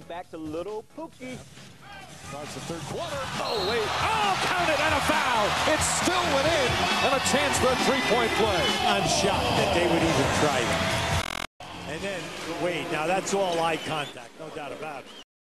Back to little Pookie. Starts the third quarter. Oh, wait. Oh, count it and a foul. It's still within. And a chance for a three-point play. I'm shocked that they would even try that. And then wait. Now, that's all eye contact, no doubt about it.